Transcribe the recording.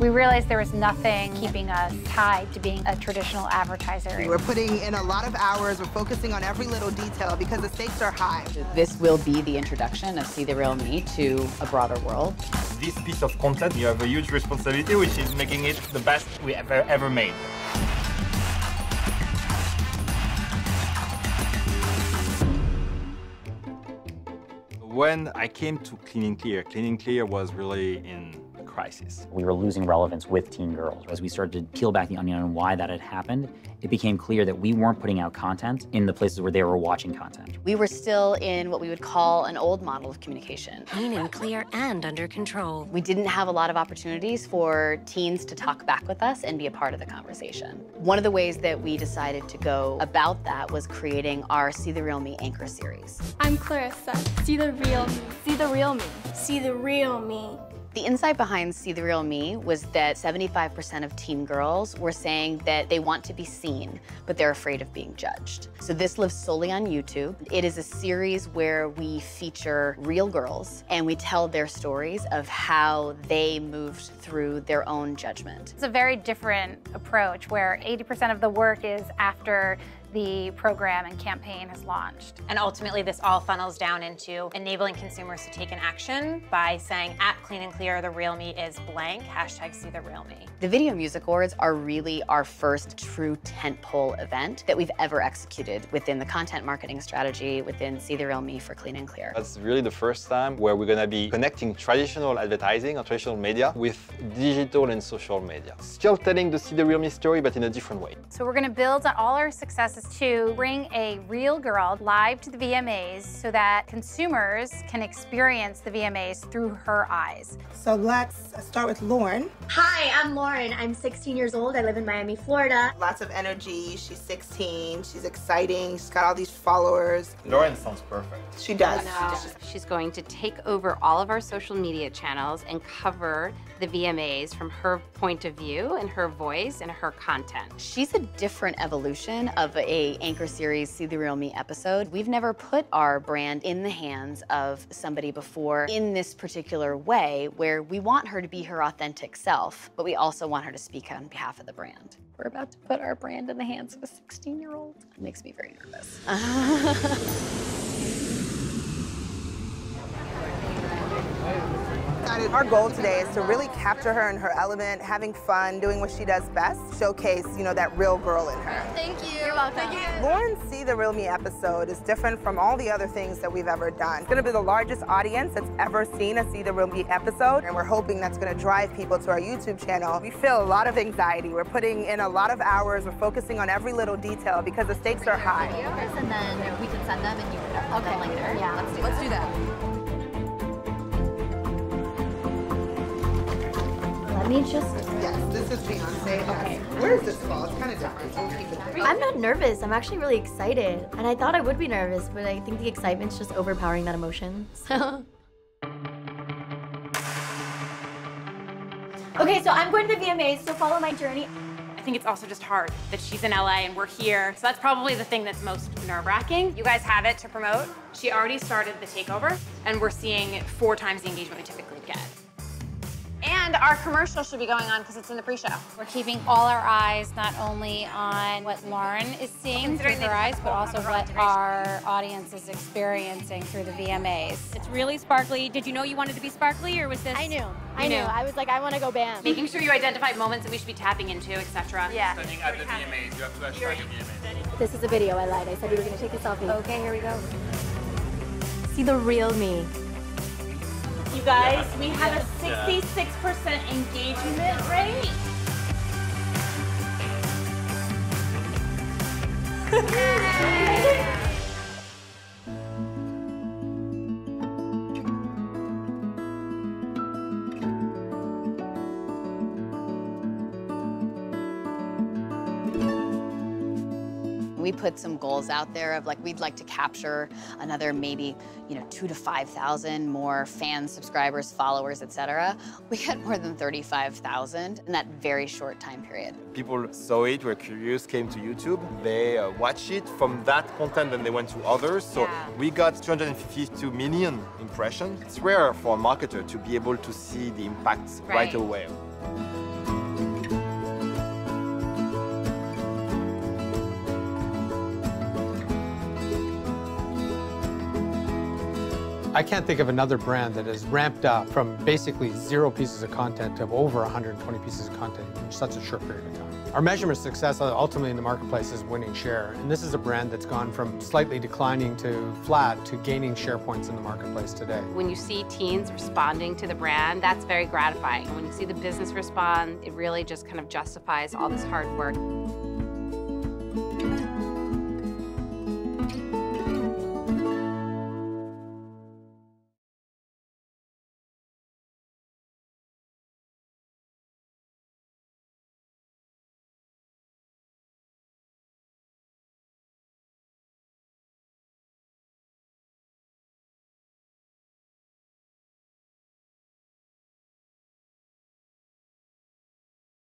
We realized there was nothing keeping us tied to being a traditional advertiser. We're putting in a lot of hours. We're focusing on every little detail because the stakes are high. This will be the introduction of See the Real Me to a broader world. This piece of content, you have a huge responsibility, which is making it the best we ever ever made. When I came to Clean and Clear, Clean and Clear was really in crisis. We were losing relevance with teen girls. As we started to peel back the onion on why that had happened, it became clear that we weren't putting out content in the places where they were watching content. We were still in what we would call an old model of communication. Clean and clear and under control. We didn't have a lot of opportunities for teens to talk back with us and be a part of the conversation. One of the ways that we decided to go about that was creating our See the Real Me anchor series. I'm Clarissa. See the real me. See the real me. See the real me. The insight behind See the Real Me was that 75% of teen girls were saying that they want to be seen, but they're afraid of being judged. So this lives solely on YouTube. It is a series where we feature real girls and we tell their stories of how they moved through their own judgment. It's a very different approach where 80% of the work is after the program and campaign has launched. And ultimately, this all funnels down into enabling consumers to take an action by saying, at Clean and Clear, the real me is blank, hashtag see the real me. The Video Music Awards are really our first true tentpole event that we've ever executed within the content marketing strategy within See the Real Me for Clean and Clear. That's really the first time where we're gonna be connecting traditional advertising or traditional media with digital and social media. Still telling the See the Real Me story, but in a different way. So we're gonna build on all our successes to bring a real girl live to the VMAs so that consumers can experience the VMAs through her eyes. So let's start with Lauren. Hi, I'm Lauren. I'm 16 years old. I live in Miami, Florida. Lots of energy. She's 16. She's exciting. She's got all these followers. Lauren sounds perfect. She does. She's going to take over all of our social media channels and cover the VMAs from her point of view and her voice and her content. She's a different evolution of a anchor series See the Real Me episode. We've never put our brand in the hands of somebody before in this particular way where we want her to be her authentic self, but we also want her to speak on behalf of the brand. We're about to put our brand in the hands of a 16-year-old. It makes me very nervous. Our goal today is to really capture her in her element, having fun, doing what she does best, showcase, you know, that real girl in her. Thank you. You're welcome. Thank you. Lauren's See the Real Me episode is different from all the other things that we've ever done. It's gonna be the largest audience that's ever seen a See the Real Me episode, and we're hoping that's gonna drive people to our YouTube channel. We feel a lot of anxiety. We're putting in a lot of hours. We're focusing on every little detail because the stakes are high. And then we can send them and you can upload them later. Yeah, let's do Let's do that. Let me just. Yes, this is Beyonce. Okay. Where is this fall? It's kind of different. We'll I'm not nervous. I'm actually really excited. And I thought I would be nervous, but I think the excitement's just overpowering that emotion. So. Okay, so I'm going to the VMAs, so follow my journey. I think it's also just hard that she's in LA and we're here. So that's probably the thing that's most nerve wracking. You guys have it to promote. She already started the takeover and we're seeing four times the engagement we typically get. And our commercial should be going on because it's in the pre-show. We're keeping all our eyes not only on what Lauren is seeing through Considering her eyes, but also what our audience is experiencing through the VMAs. It's really sparkly. Did you know you wanted to be sparkly or was this? I knew. I knew. knew. I was like, I want to go bam. Making sure you identify moments that we should be tapping into, etc. Yeah. Standing at the VMAs, you have to hashtag the VMAs. This is a video. I lied. I said we were going to take a selfie. Okay, here we go. See the real me. You guys, we have a 66% engagement rate. We put some goals out there of like we'd like to capture another maybe you know two to five thousand more fans, subscribers, followers, etc. We got more than thirty-five thousand in that very short time period. People saw it, were curious, came to YouTube. They uh, watched it from that content, then they went to others. So Yeah. we got 252 million impressions. It's rare for a marketer to be able to see the impact right, Right. away. I can't think of another brand that has ramped up from basically zero pieces of content to over 120 pieces of content in such a short period of time. Our measurement of success uh, ultimately in the marketplace is winning share. And this is a brand that's gone from slightly declining to flat to gaining share points in the marketplace today. When you see teens responding to the brand, that's very gratifying. When you see the business respond, it really just kind of justifies all this hard work.